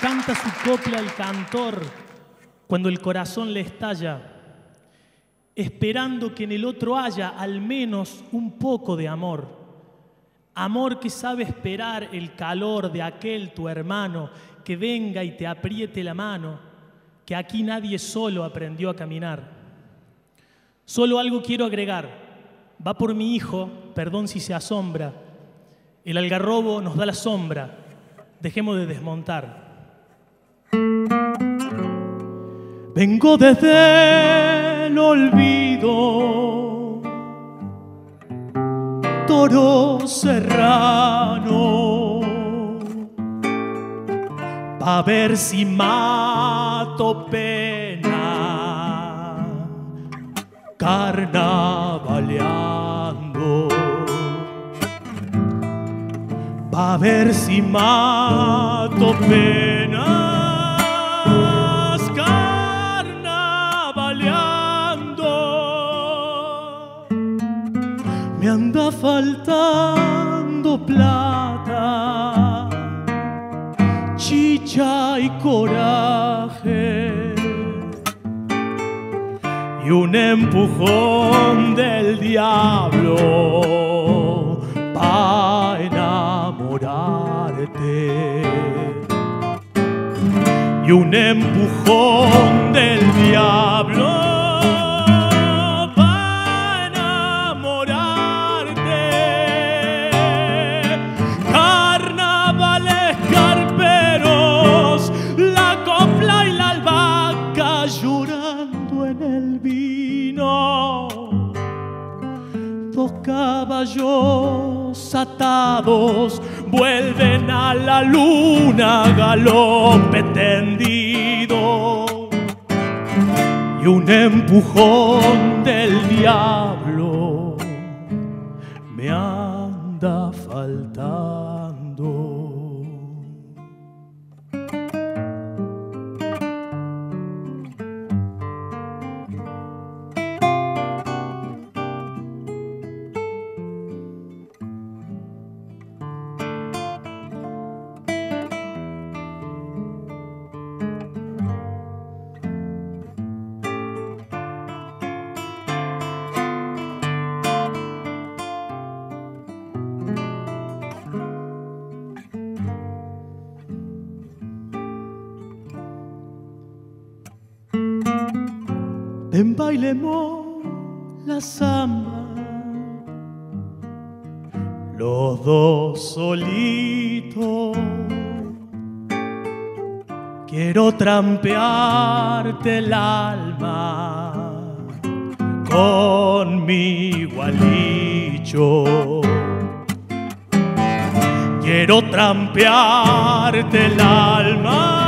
canta su copla el cantor cuando el corazón le estalla, esperando que en el otro haya al menos un poco de amor. Amor que sabe esperar el calor de aquel tu hermano que venga y te apriete la mano, que aquí nadie solo aprendió a caminar. Solo algo quiero agregar. Va por mi hijo, perdón si se asombra. El algarrobo nos da la sombra. Dejemos de desmontar. Vengo desde el olvido, toro serrano, pa' ver si mato pena, carnavaleando, pa' ver si mato pena. Anda faltando plata, chicha y coraje, y un empujón del diablo para enamorarte. Y un empujón del diablo bailemos la samba, los dos solitos. Quiero trampearte el alma con mi gualicho. Quiero trampearte el alma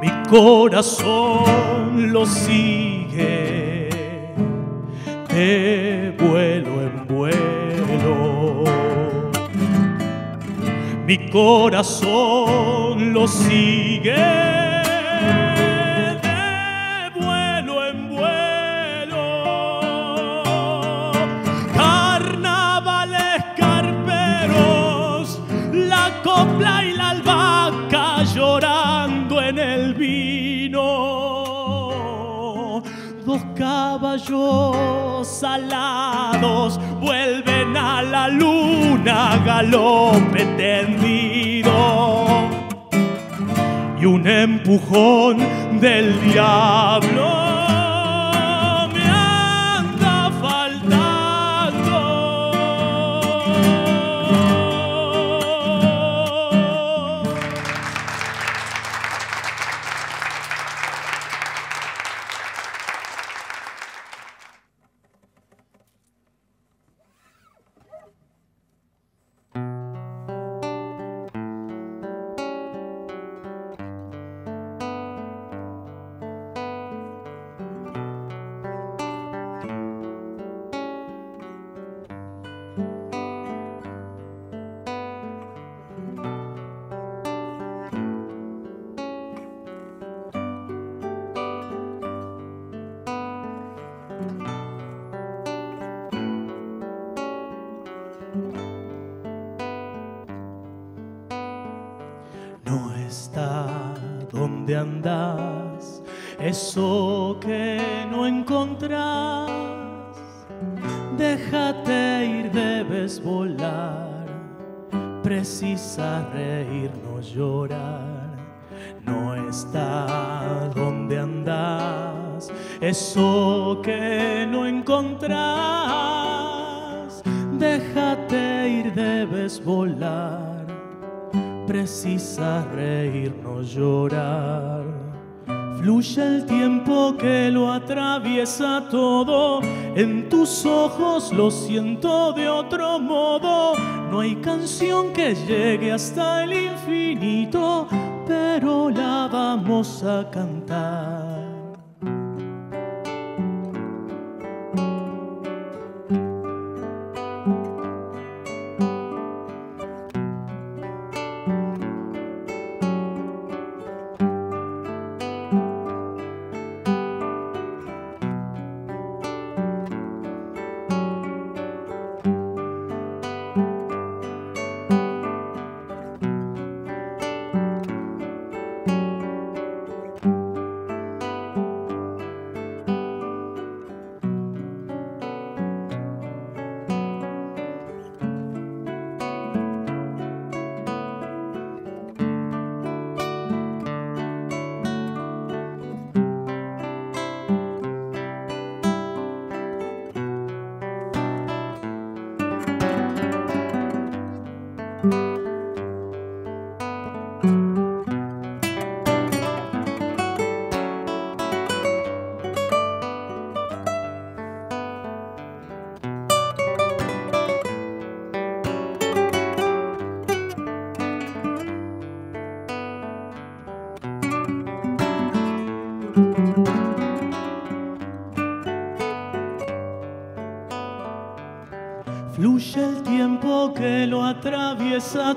Mi corazón lo sigue de vuelo en vuelo. Mi corazón lo sigue. Caballos alados vuelven a la luna galope tendido. Y un empujón del diablo andas, eso que no encontrás. Déjate ir, debes volar, precisa reír, no llorar. No está donde andas, eso que no encontrás. Déjate ir, debes volar precisa reír, no llorar. Fluye el tiempo que lo atraviesa todo, en tus ojos lo siento de otro modo. No hay canción que llegue hasta el infinito, pero la vamos a cantar.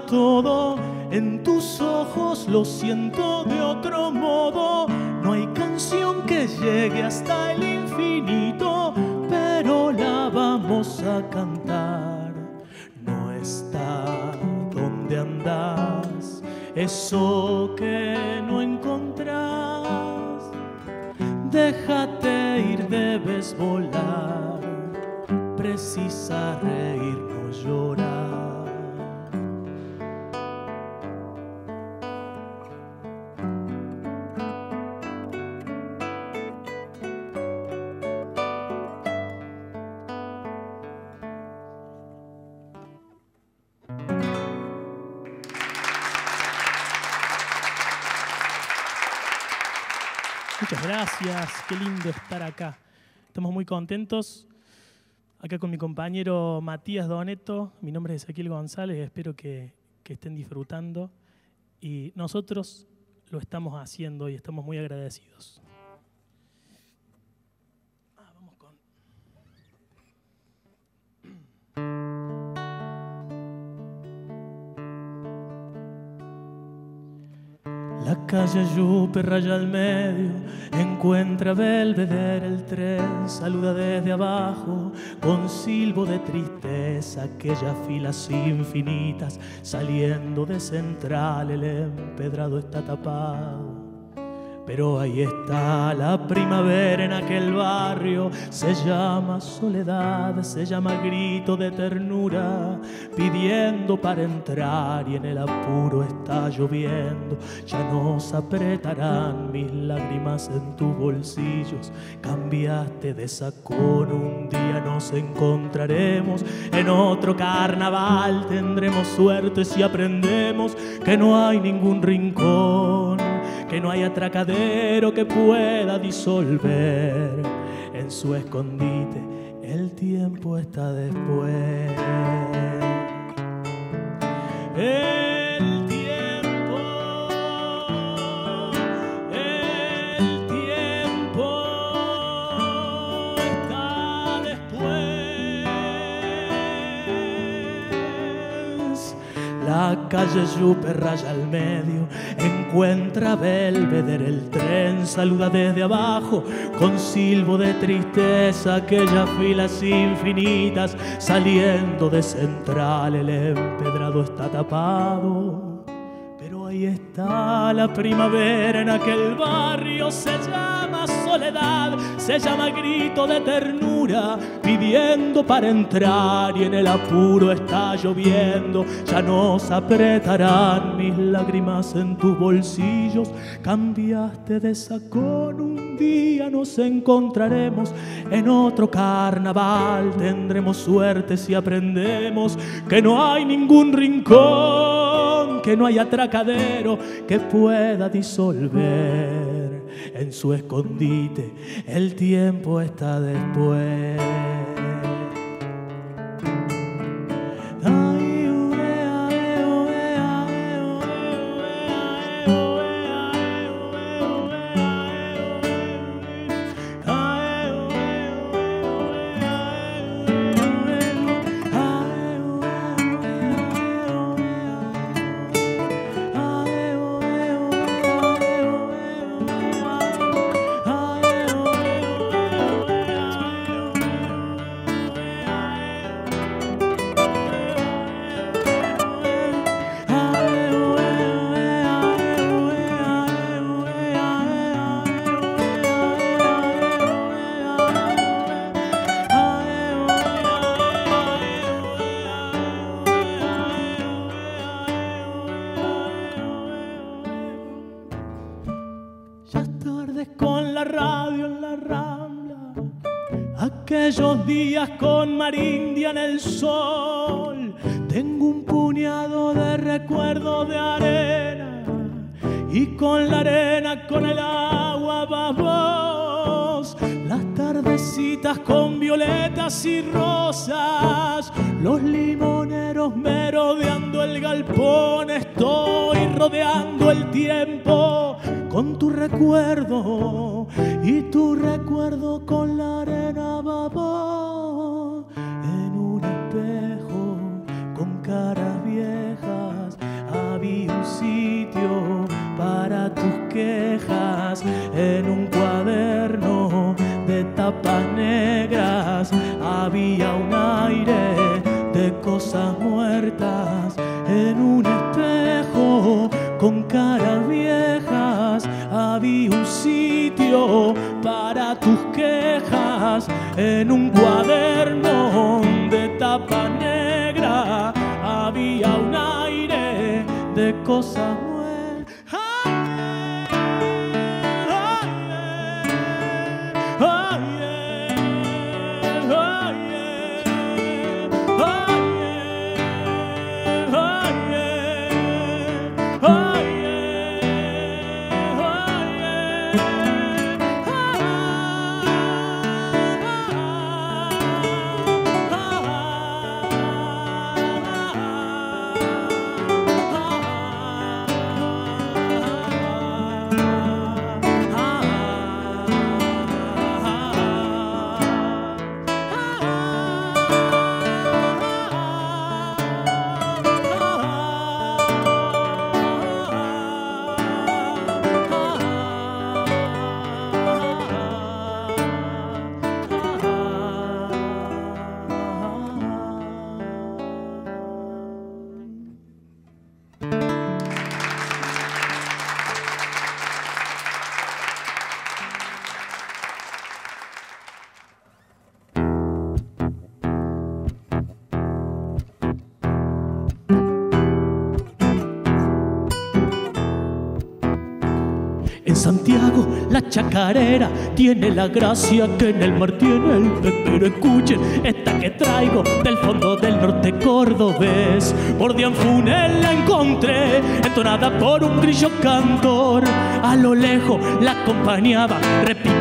Todo, en tus ojos lo siento de otro modo. No hay canción que llegue hasta el infinito, pero la vamos a cantar. No está donde andas, eso que no encontrás. Déjate ir, debes volar, precisa reír, no llorar. Gracias, qué lindo estar acá. Estamos muy contentos. Acá con mi compañero Matías Doneto, mi nombre es Ezequiel González, espero que, que estén disfrutando y nosotros lo estamos haciendo y estamos muy agradecidos. Calle Yupe raya al medio, encuentra Belvedere el tren, saluda desde abajo con silbo de tristeza aquellas filas infinitas, saliendo de central el empedrado está tapado. Pero ahí está la primavera en aquel barrio, se llama soledad, se llama grito de ternura, pidiendo para entrar y en el apuro está lloviendo, ya nos apretarán mis lágrimas en tus bolsillos, cambiaste de sacón, un día nos encontraremos, en otro carnaval tendremos suerte si aprendemos que no hay ningún rincón que no hay atracadero que pueda disolver en su escondite. El tiempo está después. La calle super raya al medio, encuentra Belvedere el tren, saluda desde abajo con silbo de tristeza aquellas filas infinitas, saliendo de central el empedrado está tapado, ahí está la primavera en aquel barrio, se llama soledad, se llama grito de ternura, pidiendo para entrar y en el apuro está lloviendo, ya nos apretarán mis lágrimas en tus bolsillos, cambiaste de sacón, un día nos encontraremos en otro carnaval, tendremos suerte si aprendemos que no hay ningún rincón, que no hay atracadero que pueda disolver en su escondite. El tiempo está después. Aquellos días con Marindia en el sol. Tengo un puñado de recuerdos de arena y con la arena, con el agua vamos. Las tardecitas con violetas y rosas, los limoneros merodeando el galpón. Estoy rodeando el tiempo con tu recuerdo y tu recuerdo con la arena baba en un espejo con caras viejas había un sitio para tus quejas en un cuaderno de tapas negras había un aire cosas muertas en un espejo con caras viejas. Había un sitio para tus quejas en un cuaderno de tapa negra. Había un aire de cosas La chacarera tiene la gracia que en el mar tiene el Pero escuchen esta que traigo del fondo del norte cordobés. Por Dianfunel la encontré, entonada por un grillo cantor. A lo lejos la acompañaba,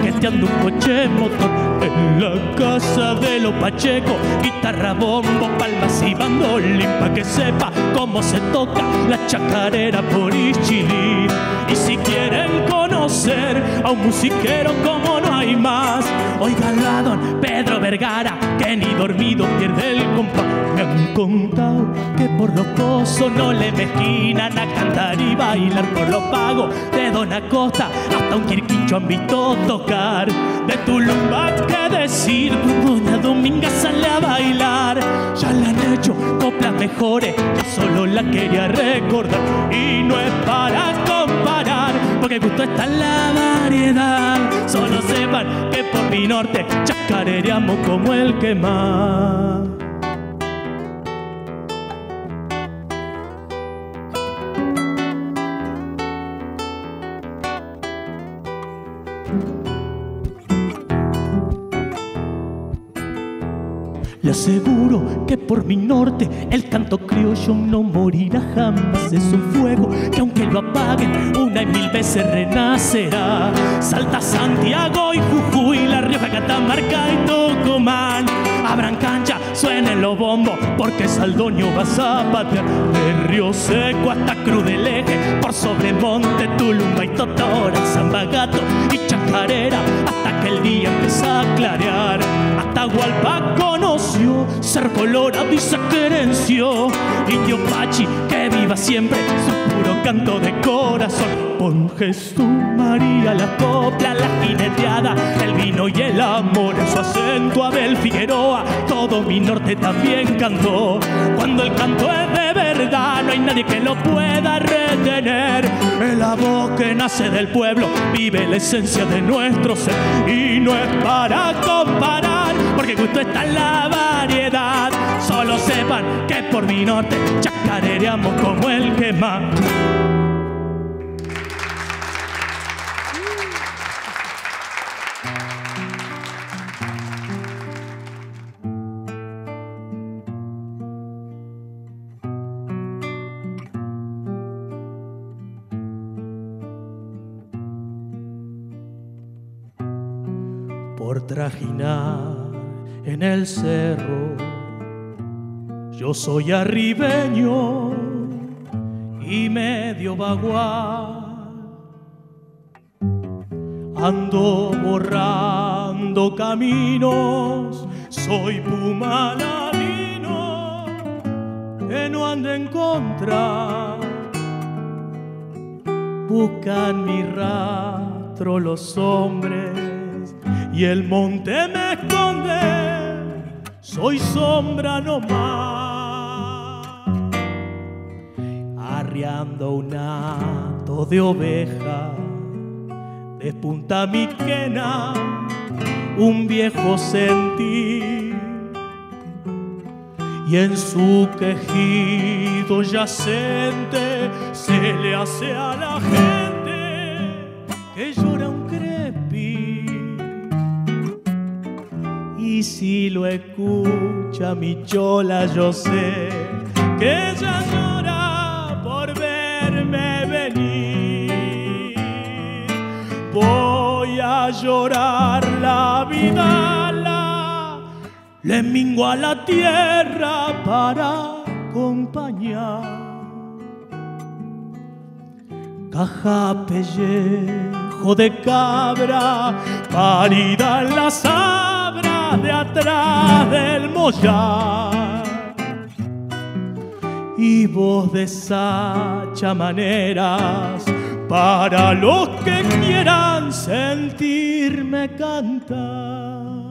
repiqueteando un coche motor. En la casa de los Pacheco, guitarra, bombo, palmas y bandolín, pa' que sepa cómo se toca la chacarera por Ichilí. Y si quieren conocer a un musiquero como no hay más, oigan a don Pedro Vergara, que ni dormido pierde el compás. Me han contado que por los pozos no le mezquinan a cantar y bailar por los pagos de Don Acosta hasta un quirquincho han visto tocar. De tu lumba, que decir, tu doña Dominga sale a bailar. Ya le han hecho coplas mejores, yo solo la quería recordar y no es para porque justo está en la variedad. Solo sepan que por mi norte chacareamos como el que más. Aseguro que por mi norte el canto criollo no morirá jamás. Es un fuego que aunque lo apaguen una y mil veces renacerá. Salta Santiago y Jujuy, La Rioja, Catamarca y Tucumán. Abran cancha, suenen los bombos porque Saldoño va a patear. De Río Seco hasta Cruz del Eje, por sobre Monte, Tulumba y Totora, Zambagato y Chacarera, hasta que el día empieza a clarear. Hasta Hualpa conoció ser colorado y se querenció. Indio Pachi, que viva siempre su puro canto de corazón. Pon Jesús María la copla, la jineteada, el vino y el amor en su acento. Abel Figueroa, todo mi norte también cantó. Cuando el canto es de no hay nadie que lo pueda retener. La voz que nace del pueblo vive la esencia de nuestro ser y no es para comparar, porque justo está en la variedad. Solo sepan que por mi norte chacareamos como el que más. El cerro. Yo soy arribeño y medio bagual. Ando borrando caminos, soy puma ladino que no anda en contra. Buscan mi rastro los hombres y el monte me esconde, soy sombra nomás. Arriando un hato de oveja, despunta mi quena, un viejo sentir. Y en su quejido yacente se le hace a la gente lo escucha mi chola, yo sé que ella llora por verme venir. Voy a llorar la vida, la, le mingo a la tierra para acompañar. Caja pellejo de cabra, parida en la sabra de atrás del mollar. Y voz de sacha maneras para los que quieran sentirme cantar.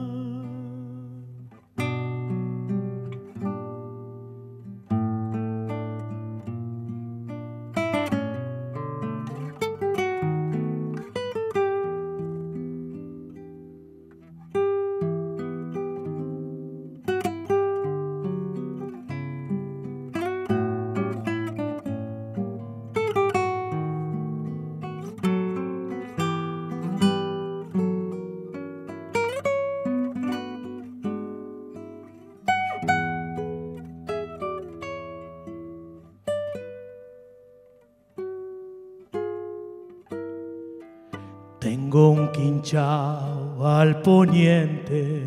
Tengo un quinchao al poniente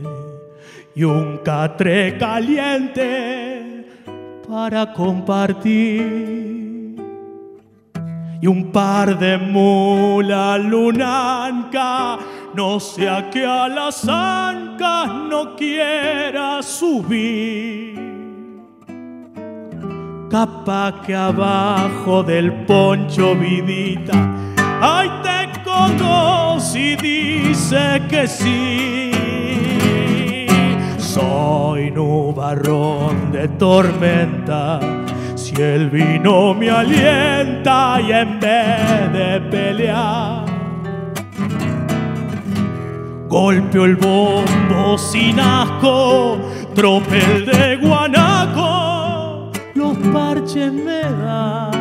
y un catre caliente para compartir. Y un par de mulas lunanca, no sea que a las ancas no quiera subir. Capaz que abajo del poncho vidita, ay te conoce y dice que sí. Soy nubarrón de tormenta, si el vino me alienta y en vez de pelear. Golpeo el bombo sin asco, tropel de guanaco, los parches me dan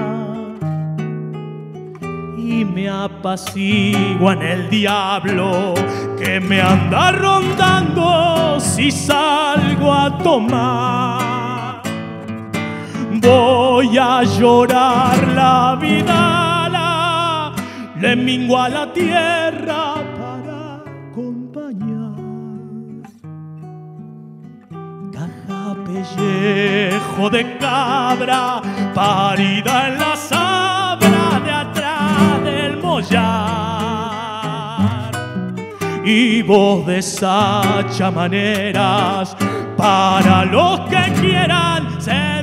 me apaciguan el diablo que me anda rondando si salgo a tomar. Voy a llorar la vida, la, le mingo a la tierra para acompañar. Caja pellejo de cabra, parida en la Y voz de sacha maneras para los que quieran ser